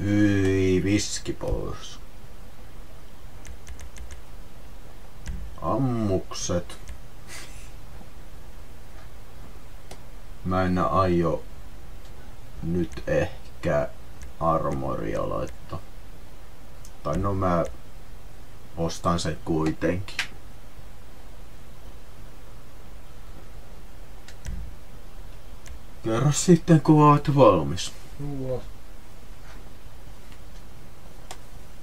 Yi, viski pois. Ammukset. Mä en aio nyt ehkä armoria laittaa. Tai no mä ostan se kuitenkin. Kerro sitten kun oot valmis. Juu.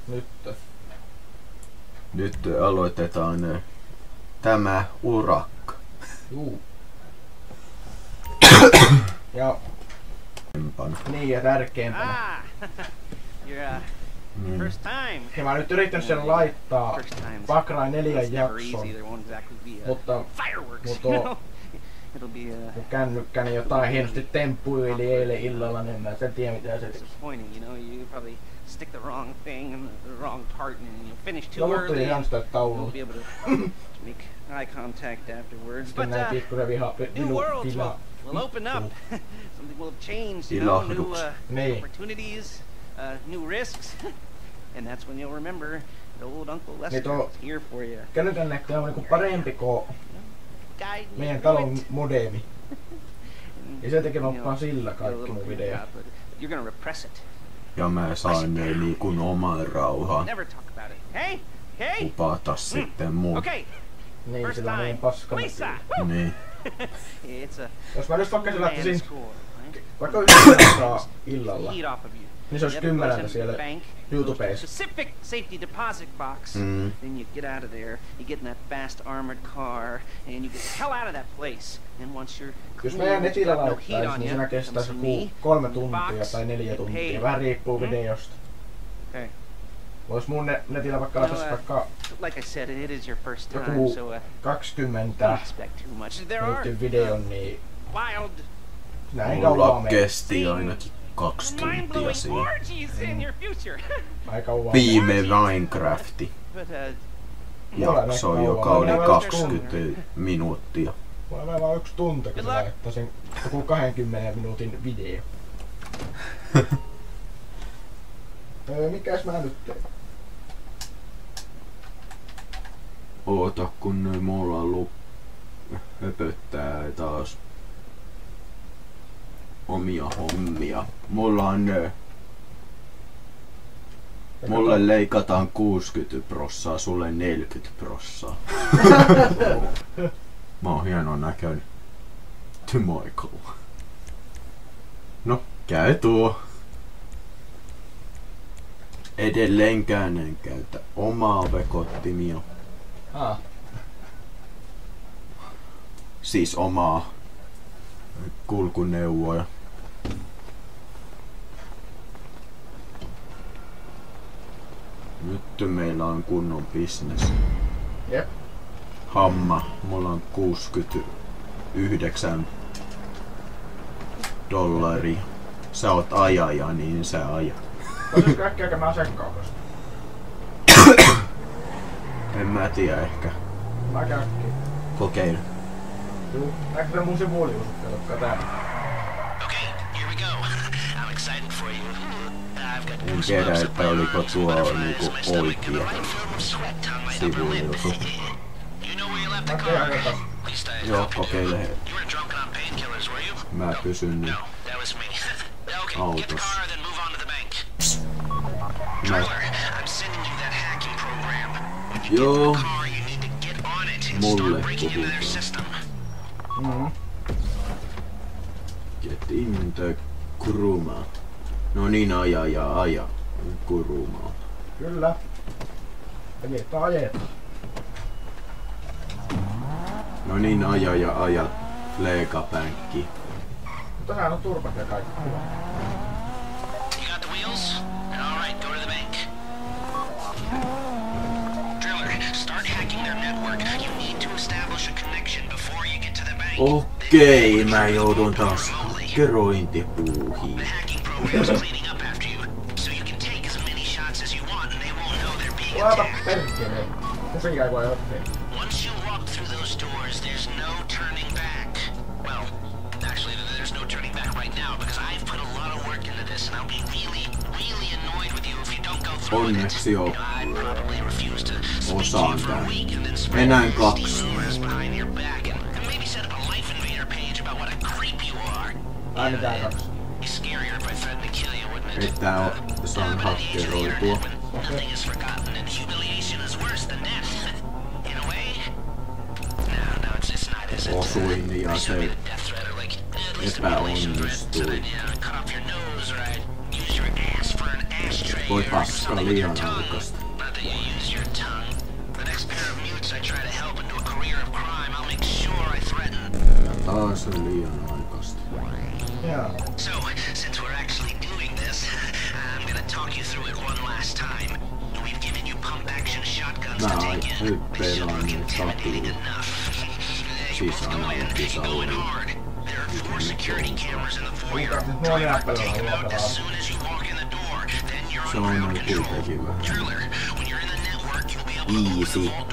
Nyt. Nyt aloitetaan eh, tämä urakka. Juu. ja niin ja tärkeimpänä. Ah, you're uh, Niin. first time. Ja mä oon nyt yrittänyt sen laittaa First times. Far Cry 4 It's never easy. jakson, uh, mutta be uh, mun kännykkäni jotain hienosti temppuili eilen illalla, niin mä en tiedä mitä se teki. Disappointing. You know, you probably stick the wrong thing in the wrong part, and you'll finish too mut early. tuli ihan sitä You won't be able to make eye contact afterwards. But uh, new worlds will, will open up. Something will have changed. You know, new uh, opportunities, uh, new risks, and that's when you'll remember the old Uncle Lester tuo- was here for you. Kännykän näkö on niinku parempi kuin meidän talon modeemi. Ja sen takia mä oppaan sillä kaikki mun creeped videot. You're gonna repress it. Ja mä saan ne niinku oman rauhan. Hey, hey. upata sitten mun. Okay, Niin, sillä on niin paska. Niin. Jos mä nyt vaikka right? vaikka yhdeksän illalla, Niin se olisi kymmeneltä siellä YouTubeissa. specific safety deposit box. Mm. Then you get out of there, you get in that fast armored car, and you get the hell out of that place. And once you're Jos clean, meidän netillä no heat laittaisi, on niin siinä kestäisi joku me, kolme tuntia tai neljä tuntia. Vähän riippuu Mhm. videosta. Okay. Vois mun ne- netillä vaikka No, uh, vaikka Like I said, it is your first time, joku so uh, 20 don't expect too much. There are minuutin videon, niin wild, näin kauan Mulla menee. kesti ainakin kaksi tuntia kauan. Viime Minecrafti uh, jakso, joka oli Mulla 20 minuuttia. Mulla menee vaan yksi tunti, kun laittaisin joku 20 minuutin video. öö, mikäs mä nyt teen? Oota, kun mulla lu... höpöttää taas omia hommia. Mulla on... ö, Mulle leikataan 60 prossaa, sulle 40 prossaa. Mä oon hienon näköinen. To Michael. No, käy tuo. Edelleenkään en käytä omaa vekottimia. Ah, Siis omaa kulkuneuvoja. Nyt meillä on kunnon business. jep. Hamma, mulla on 69 dollaria. Sä oot ajaja, niin sä ajat. Voitais kaikki käymään asekaupasta? En mä tiedä ehkä. Mä käykkin. Kokeile. Juu, näkyy se mun sivulius, katsokkaa tää. Car? tiedän, että At least I Joo, hope you do. kokeile. Mä pysyn nyt that was me. okay, get the Autos. car, then move on to the bank. Mä, Trailer, I'm sending you that hacking program. When you Joo. Mulle puhutaan. system. Mm. get in the kuruma. No niin, aja ja aja. Kuruma. Kyllä. Eli että ajetaan. No niin, aja ja aja. Fleekapänkki. Mutta sehän on turvat ja kaikki. You got the wheels? All right, go to the bank. Driller, start hacking their network. You need to establish a connection before you get to the bank. Okei, mä joudun taas герой депухи. Once you walk through those doors, there's no turning back. Well, actually, there's no turning back right now because I've put a lot of work into this, and I'll be really, really annoyed with you if you don't go through with it. You know, I'd probably refuse to speak to you for a week and then spread these rumors behind your back I'm gonna talk you through it one last time. We've given you pump action shotguns Mä to ai- take in. nyt pelaan nyt Intimidating tatuun. enough. Siis Go in, analogissa keep going oli. hard. There are four security cameras in the foyer. Nyt nuo näppäillä Take them haluaa out as pelata. soon as you walk in the door. Then you're Se on on ground control. kuitenkin vähän Driller, when you're in the network, you'll be able to open easy. the vault door on your phone. Easy Go back to the safety lemmin deposit Mä room pelaan and aina start lipun drilling. patikilla. You get the box, come out Enää here, get in yksi. the car, and hit the road. Sitten mun You in the pitää bank? You need to hahmotella. wait till the drillers got into their network before making a move. Okei.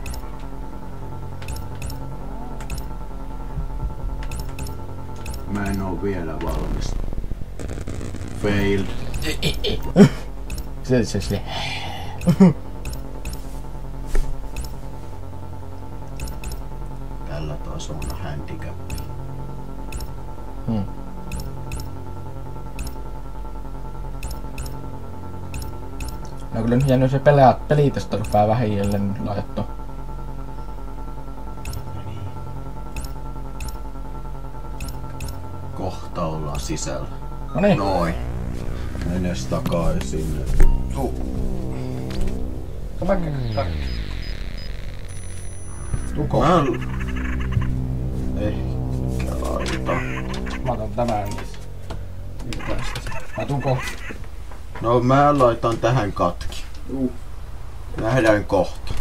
en oo vielä valmis. Failed. Se se se. Tällä taas on handicap. Hmm. No kyllä nyt jäänyt se pelaa, pelitesta rupeaa vähitellen laitto. Kohta ollaan sisällä. No niin. Noin. Menes takaisin. Uh. Come back. Tuko. Mä ehkä laita. Mä otan tämän ensin. Mä tuun kohta. No mä laitan tähän katki. Juu. Nähdään kohta.